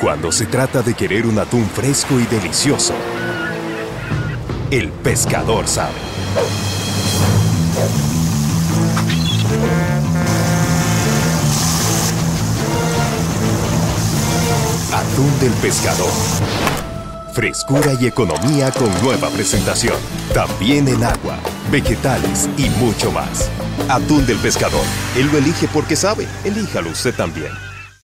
Cuando se trata de querer un atún fresco y delicioso, el pescador sabe. Atún del pescador. Frescura y economía con nueva presentación. También en agua, vegetales y mucho más. Atún del pescador. Él lo elige porque sabe. Elíjalo usted también.